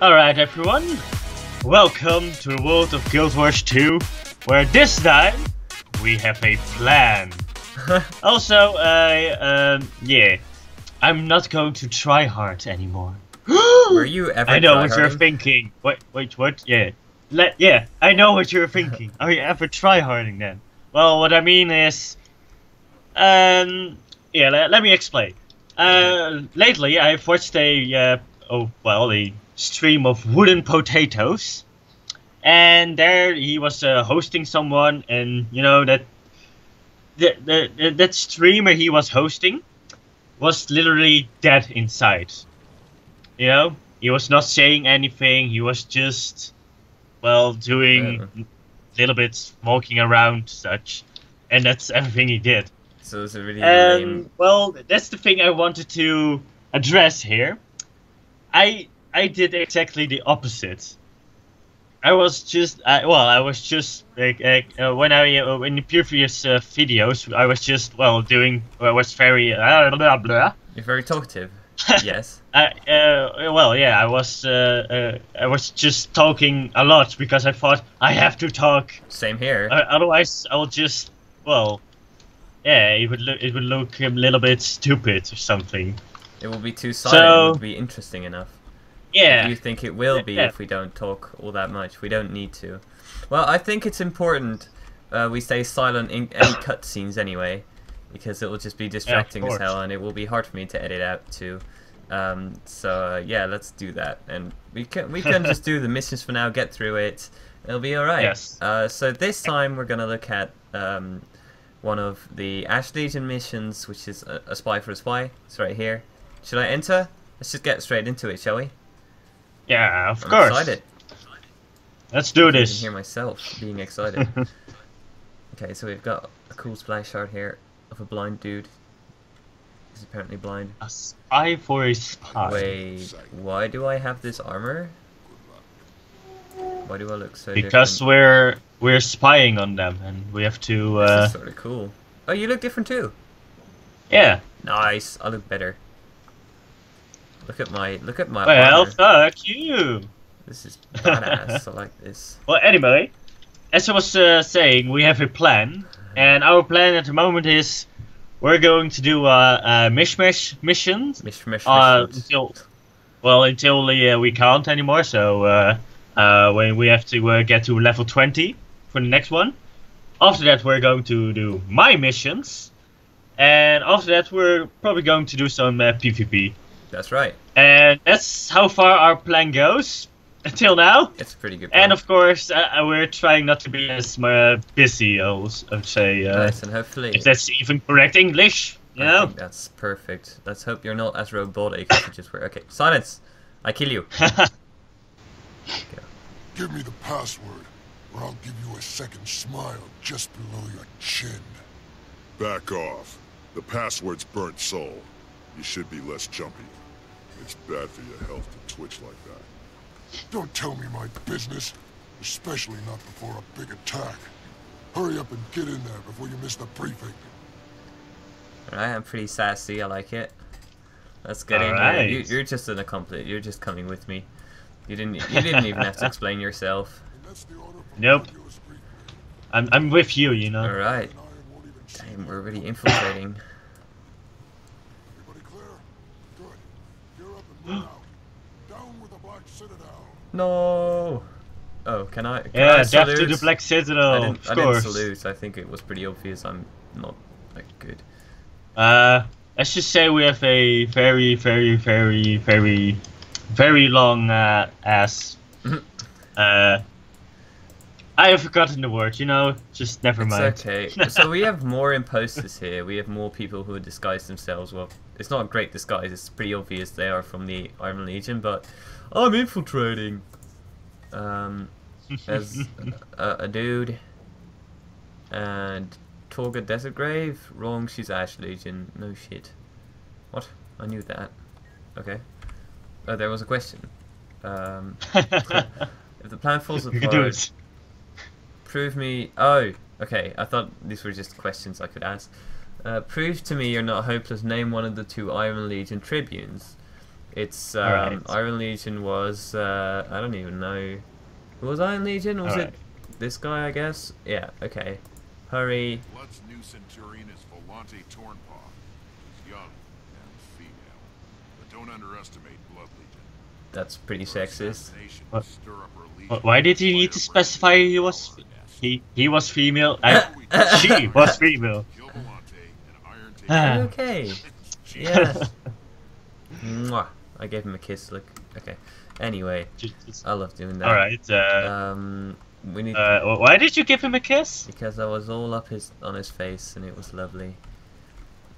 Alright everyone, welcome to the world of Guild Wars 2, where this time we have a plan. also, uh, um, yeah, I'm not going to try hard anymore. Were you ever I know what you're thinking. Wait, wait, what? Yeah. Let, yeah, I know what you're thinking. Are you ever tryharding then? Well, what I mean is, um, yeah, let, let me explain. Uh, lately I've watched a, uh, oh, well, a stream of WoodenPotatoes, and there he was uh, hosting someone, and you know that, the, the, the that streamer he was hosting was literally dead inside. You know, he was not saying anything. He was just, well, doing little bits, walking around, such, and that's everything he did. So it's a really Um, lame. well, that's the thing I wanted to address here. I I did exactly the opposite. I was just I, well, I was just like uh, when I uh, in the previous uh, videos, I was just well doing. I was very uh, blah blah. You're very talkative. yes. I, uh, well, yeah, I was uh, uh, I was just talking a lot because I thought I have to talk. Same here. Uh, otherwise, I'll just well, yeah, it would look it would look a little bit stupid or something. it will be too silent. so- it won't be interesting enough. Yeah, Do you think it will be Yeah. if we don't talk all that much? We don't need to. Well, I think it's important uh, we stay silent in any cutscenes anyway, because it will just be distracting as hell, and it will be hard for me to edit out too. Um, so uh, yeah, let's do that, and we can we can just do the missions for now, get through it. It'll be all right. Yes. Uh, so this time we're gonna look at um, one of the Ash Legion missions, which is a, a spy for a spy. It's right here. Should I enter? Let's just get straight into it, shall we? Yeah, of I'm course. excited. Let's do I can this. hear myself being excited. okay, so we've got a cool splash art here of a blind dude. He's apparently blind. A spy for a spy. Wait, why do I have this armor? Why do I look so because different? we're we're spying on them and we have to. This Uh, is sort of cool. Oh, you look different too. yeah. Nice. I look better. Look at my look at my Well, armor. fuck you. This is badass. I like this. Well, anyway, as I was uh, saying, we have a plan, and our plan at the moment is we're going to do a, a mishmash missions Mish, mish, uh, until well until uh, we can't anymore. So uh, uh, when we have to uh, get to level 20 for the next one. After that, we're going to do my missions, and after that, we're probably going to do some uh, PvP. That's right. And that's how far our plan goes until now. It's a pretty good. And of course, uh, uh, we're trying not to be as uh, busy. I would say, uh, nice, and hopefully if that's even correct English. You I know. think that's perfect. Let's hope you're not as robotic as you just were. Okay, silence. I kill you. Give me the password, or I'll give you a second smile just below your chin. Back off. The password's burnt soul. You should be less jumpy. It's bad for your health to twitch like that. Don't tell me my business, especially not before a big attack. Hurry up and get in there before you miss the briefing. Alright, I'm pretty sassy. I like it. Let's get in Alright. here. You, you're just an accomplice. You're just coming with me. You didn't. You didn't even have to explain yourself. And that's the order from Nope. I'm I'm with you. You know. Alright. And I won't Damn, we're really infiltrating. Everybody clear? Good. Gear up and move out. Down with the Black Citadel. No. Oh, can I? Can Yeah, I death to the Black I Citadel. didn't. of I didn't course. salute. I think it was pretty obvious. I'm not like good. Uh, let's just say we have a very, very, very, very, very long uh, ass. Mhm. uh, I have forgotten the word. You know, just never mind. It's okay. so we have more imposters here. We have more people who disguise themselves. Well, it's not a great disguise. It's pretty obvious they are from the Iron Legion, but I'm infiltrating. Um, there's a, a dude and Torga Desert Grave. Wrong. She's Ash Legion. No shit. What? I knew that. Okay. Oh, there was a question. Um, if the plan falls you apart, can do it. Prove me. Oh, okay. I thought these were just questions I could ask. Uh, prove to me you're not hopeless. Name one of the two Iron Legion tribunes. It's um, Alright. Iron Legion was uh, I don't even know. Who was Iron Legion? Was Alright. it this guy? I guess. Yeah. Okay. Hurry. Blood's new centurion is Volante Tornpaw. He's young and female. But don't underestimate Blood Legion. That's pretty Her sexist. assassination What- stir up her Wh- legion Why did you need to specify he was in the nest. he he was female? I, she was female. Kill Volante and Iron take Ah. Okay. She- Yeah. Mwah. I gave him a kiss. Look. Okay. Anyway, Just- just- I love doing that. All right. Uh, Um, we need uh, wh- why did you give him a kiss? because I was all up his on his face and it was lovely.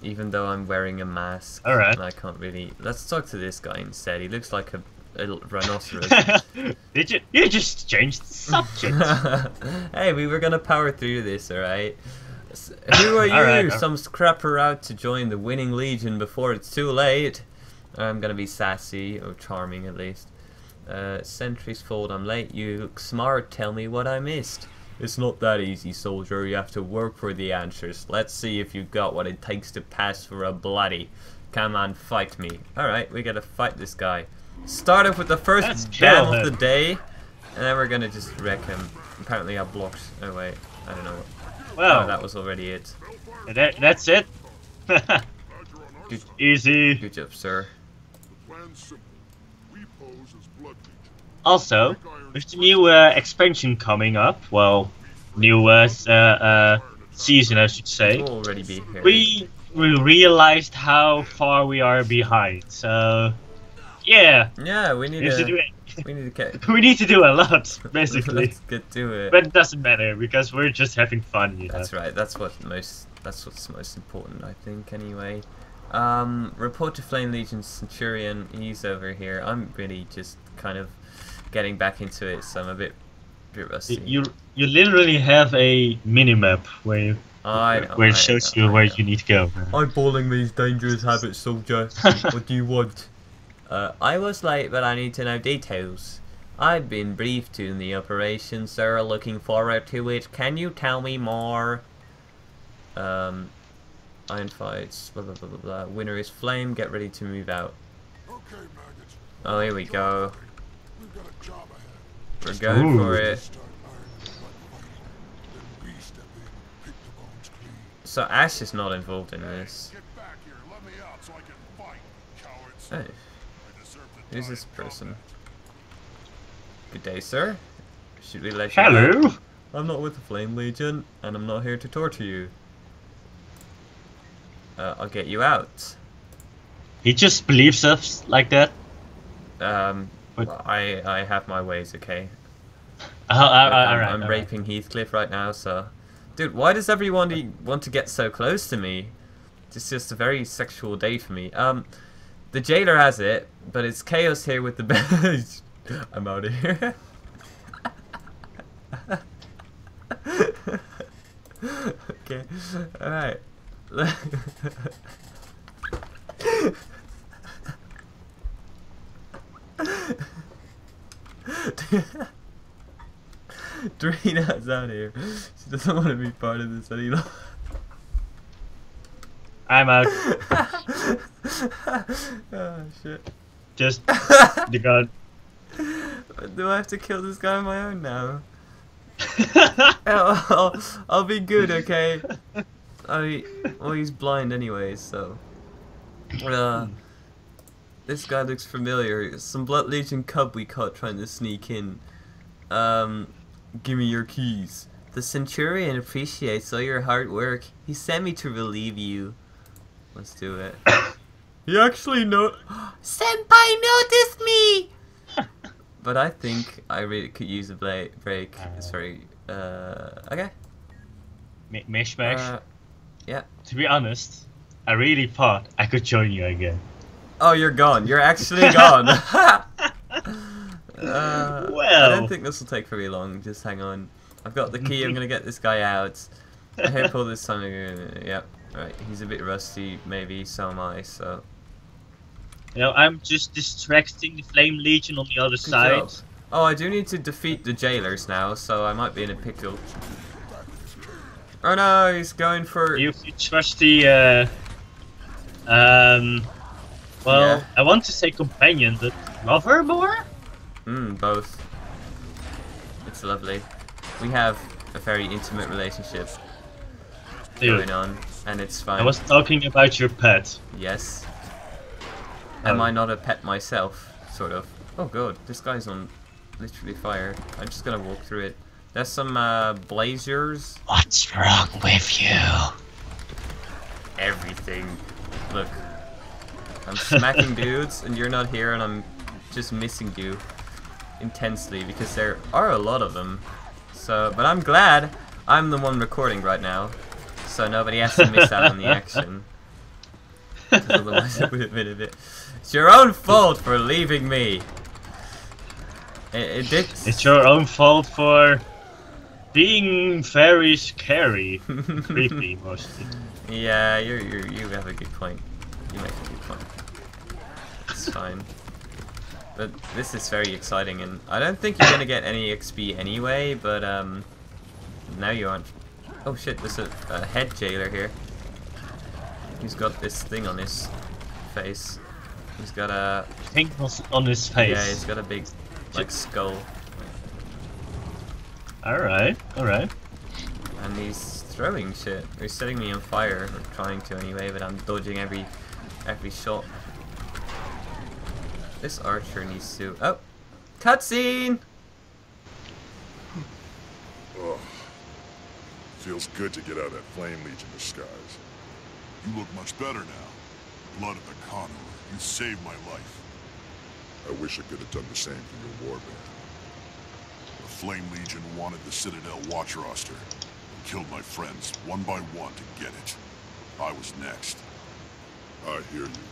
Even though I'm wearing a mask, Alright. and I can't really. Let's talk to this guy instead. He looks like a, a rhinoceros. did you? You just changed the subject. hey, we were gonna power through this, alright? S- Who are you? Alright, alright. Some scrapper out to join the winning legion before it's too late. I'm gonna be sassy, or charming at least. Uh, Sentry's fault I'm late. You look smart, tell me what I missed. It's not that easy, soldier. You have to work for the answers. Let's see if you've got what it takes to pass for a bloody. Come on, fight me. Alright, we gotta fight this guy. Start off with the first Let's kill battle of the day, and then we're gonna just wreck him. Apparently I blocked. Oh wait, I don't know. What. Well, Oh, that was already it. that, that's it. Glad you're on our Good- Easy. Good job, sir. The plan's simple. We pose as Blood Legion. Also, with the new uh, expansion coming up, well, new uh, uh, uh, season, I should say, We'll already be we we realized how far we are behind. So, yeah, Yeah, we need we need to do to. it. We need to get. We need to do a lot, basically. Let's get to it. but it doesn't matter because we're just having fun, you know. That's right. That's what most. That's what's most important, I think. Anyway, um, report to Flame Legion Centurion. He's over here. I'm really just kind of getting back into it, so I'm a bit, bit rusty. You you literally have a mini map where you, I know, where it shows know, you where know. you need to go. I'm balling these dangerous habits, soldier. what do you want? Uh, I was late, but I need to know details. I've been briefed in the operation, sir. Looking forward to it. Can you tell me more? Um, iron fights. Blah blah blah blah blah. Winner is flame. Get ready to move out. Okay, maggots. Oh, here we go. We've got a job ahead. We're going for it. Start ironing the blood fight. Then we step in and pick the bones clean. So Ash is not involved in this. Get back here. Let me out so I can fight, cowards. Oh, I deserve to who's this person? Good day, sir. Should we let you out? Hello. I'm not with the Flame Legion, and I'm not here to torture you. Uh, I'll get you out. He just believes us like that. Um, But- I I have my ways, okay. Uh, uh, uh, I'm, alright, I'm raping Heathcliff right now, so. Dude, why does everyone want to get so close to me? It's just a very sexual day for me. Um, the jailer has it, but it's chaos here with the bench. I'm out of here. okay, alright. Dreena's out here. She doesn't want to be part of this any longer. I'm out. oh shit. Just the gun. Do I have to kill this guy on my own now? Oh, I'll, I'll be good, okay? I well, he's blind anyway, so. Uh, this guy looks familiar. Some Blood Legion cub we caught trying to sneak in. Um, give me your keys. The Centurion appreciates all your hard work. He sent me to relieve you. Let's do it. he actually know. Senpai noticed me. but I think I really could use a bla- break. It's very uh okay. Mesh mesh. Uh, yeah. to be honest, I really thought I could join you again. Oh, you're gone. You're actually gone. uh, I don't think this will take very long. Just hang on. I've got the key. I'm gonna get this guy out. I hope all this time. Yep. Right. He's a bit rusty. Maybe so am I. So. You know, I'm just distracting the Flame Legion on the other side. job. Oh, I do need to defeat the jailers now, so I might be in a pickle. Oh no, he's going for. You, you trust the uh, um, Well, Yeah. I want to say companion, but lover more? Mm, both. It's lovely. We have a very intimate relationship Dude, going on, and it's fine. I was talking about your pet. Yes. Am Oh. I not a pet myself? Sort of. Oh god, this guy's on literally fire. I'm just gonna walk through it. There's some uh, blazers. What's wrong with you? Everything. Look. I'm smacking dudes, and you're not here, and I'm just missing you intensely because there are a lot of them. So, but I'm glad I'm the one recording right now, so nobody has to miss out on the action. otherwise it would have been a bit. It's your own fault for leaving me. It, it did. It's your own fault for being very scary. Creepy, mostly. Yeah, you you you have a good point. You make a good point. It's fine. But this is very exciting, and I don't think you're gonna get any XP anyway. But um, now you aren't. Oh shit! There's a, a head jailer here. He's got this thing on his face. He's got a Pink was on his face. yeah. He's got a big like skull, Alright, alright. and he's throwing shit. He's setting me on fire, or trying to anyway. But I'm dodging every every shot. This archer needs to. Oh, cutscene. Feels good to get out of that Flame Legion disguise. You look much better now. Blood of the Conor, you saved my life. I wish I could have done the same for your warband. The Flame Legion wanted the Citadel watch roster. and Killed my friends, one by one, to get it. I was next. I hear you.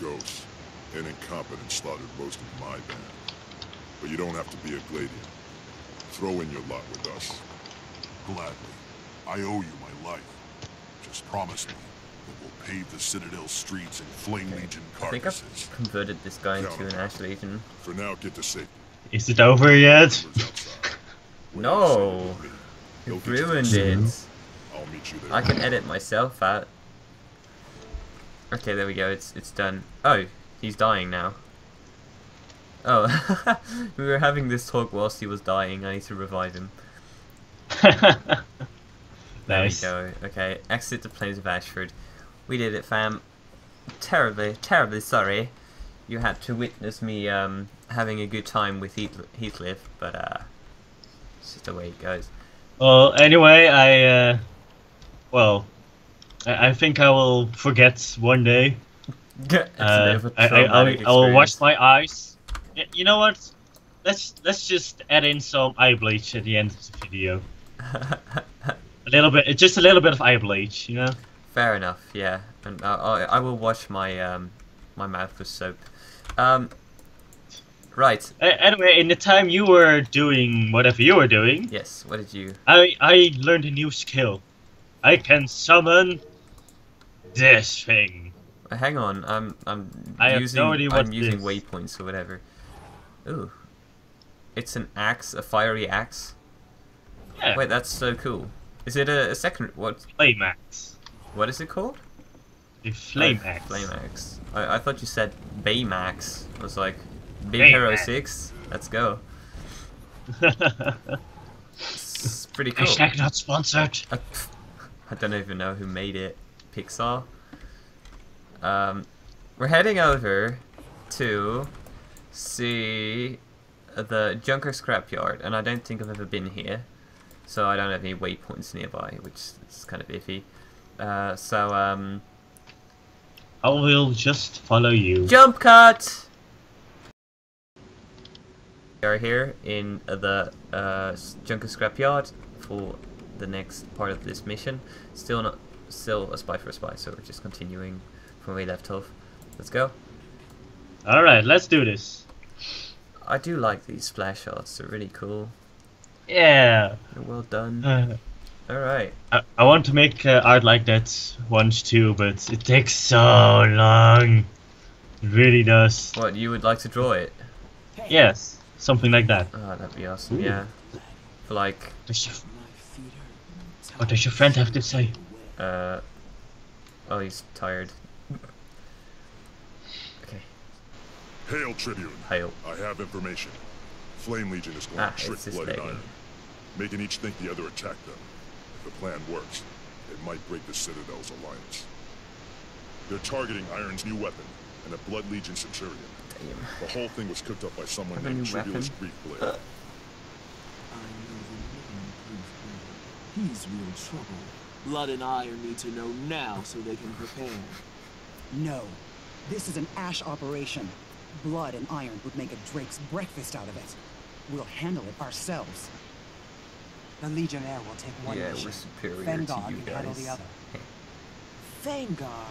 Ghosts and incompetent slaughtered most of my band. But you don't have to be a gladium. Throw in your lot with us. Gladly. I owe you my life. Just promise me that we'll pave the Citadel streets in Flame Legion I think. I've converted this guy into an Ash Legion. For now, get to safety. Is it over yet? Whoever's outside. When No. you're safe with me, You you'll get to ruined it. Mm-hmm. I'll meet you there. I can edit myself out. Okay, there we go. It's it's done. Oh, he's dying now. Oh, we were having this talk whilst he was dying. I need to revive him. There nice. we go. Okay, exit the plains of Ashford. We did it, fam. Terribly, terribly sorry. You had to witness me um, having a good time with Heath- Heathcliff, but uh, it's just the way it goes. Well, anyway, I, uh, well, I, I think I will forget one day. it's a bit Uh, of a I, I, traumatic I'll, I will wash my eyes. You know what? Let's let's just add in some eye bleach at the end of the video. A little bit, just a little bit of eye bleach, you know. Fair enough, yeah. And uh, I, I will wash my um, my mouth with soap. Um, right. A- Anyway, in the time you were doing whatever you were doing, Yes. What did you? I I learned a new skill. I can summon this thing. Uh, hang on. I'm I'm I using no I'm using this- waypoints or whatever. Ooh. It's an axe, a fiery axe. Yeah, Wait, that's so cool. Is it a, a second? What? flame axe. What is it called? The flame Oh, axe. Flame axe. I, I thought you said Baymax. I was like, Big Baymax. Hero Six. Let's go. It's pretty cool. Hashtag not sponsored. Uh, I don't even know who made it. Pixar. Um, we're heading over to see the Junker Scrapyard, and I don't think I've ever been here, so I don't have any waypoints nearby, which is kind of iffy. Uh, so um, I will just follow you. jump cut. We are here in the uh, Junker Scrapyard for the next part of this mission. Still not, still a spy for a spy, so we're just continuing from where we left off. Let's go. All right, let's do this. I do like these splash shots. They're really cool. Yeah. Well done. Uh, All right. I, I want to make uh, art like that once too, but it takes so long. It really does. What you would like to draw it? Yes, something like that. Oh, that'd be awesome. Ooh. Yeah. For like, Does your, what does your friend have to say? uh, oh, he's tired. Okay. Hail, Tribune. Hail. I have information. Flame Legion is going Ah, to trick it's this Blooded. Iron, making each think the other attacked them. If the plan works, it might break the Citadel's alliance. They're targeting Iron's new weapon, and a Blood Legion Centurion. Damn. The whole thing was cooked up by someone named new weapon? Tribulus Griefblade. Uh. I know the name Griefblade. He's real trouble. Blood and Iron need to know now so they can prepare. No. This is an ash operation. Blood and iron would make a Drake's breakfast out of it. We'll handle it ourselves. The Legionnaire will take one Yeah, mission. we're superior Fengar to you can handle the other. Fangar?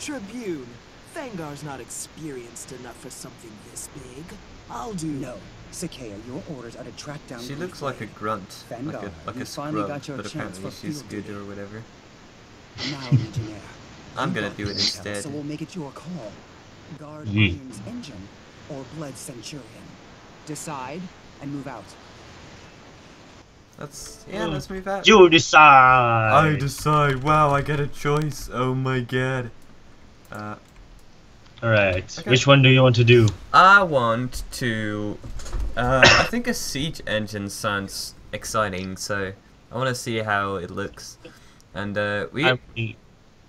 Tribune. Fangar's not experienced enough for something this big. I'll do. No. Sakea, your orders are to track down She looks like a Griefblade. grunt, like a Vanguard, like you a finally scrub, got your but chance apparently for she's field good duty. or whatever. Now, Legionnaire. I'm gonna do it instead. So we'll make it your call. Guard hmm. Yeet. Engine or Blood Centurion. Decide and move out. Let's yeah, Mm. let's move out. You decide. I decide. Wow, I get a choice. Oh my god. Uh, All right. Okay. Which one do you want to do? I want to. Uh, I think a siege engine sounds exciting, so I want to see how it looks. And uh, we I-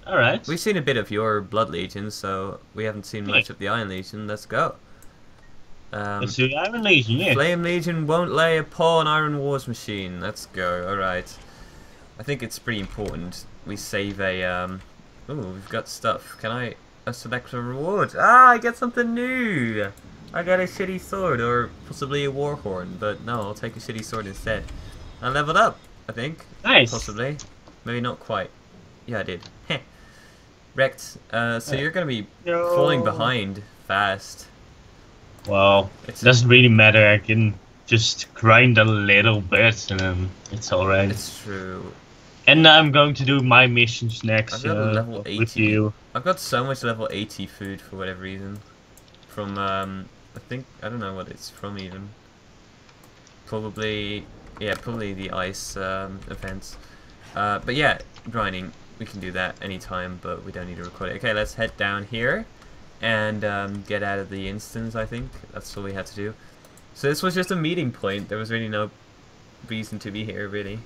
All right. we've seen a bit of your Blood Legion, so we haven't seen much of the Iron Legion. Let's go. Um, Let's do Iron Legion. Yeah. Flame Legion won't lay a paw on Iron Wars machine. Let's go. Alright. I think it's pretty important we save a, um... Ooh, we've got stuff. Can I uh, select a reward? Ah, I get something new! I got a shitty sword, or possibly a war horn, but no, I'll take a shitty sword instead. I leveled up, I think. Nice. Possibly. Maybe not quite. Yeah, I did. Heh. Wrecked. Uh, so Yeah. you're gonna be No. falling behind fast. Well, It's- it doesn't really matter. I can just grind a little bit, and um, it's all right. It's true. And I'm going to do my missions next. I've got a uh, with you. I've got so much level 80 food for whatever reason. From, um, I think, I don't know what it's from even. Probably, yeah, probably the ice um, events. Uh, but yeah, grinding, we can do that anytime, but we don't need to record it. Okay, let's head down here and um, get out of the instance, I think. That's all we had to do. So this was just a meeting point. There was really no reason to be here, really.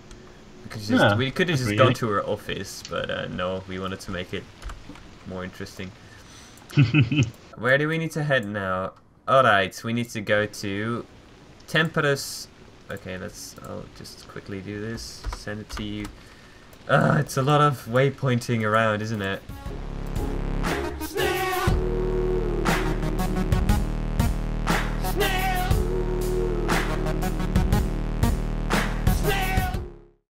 We could just, Yeah, we could have just really. gone to her office, but uh, no, we wanted to make it more interesting. Where do we need to head now? Alright, we need to go to Temperus. Okay, let's. I'll just quickly do this. Send it to you. Uh, it's a lot of waypointing around, isn't it?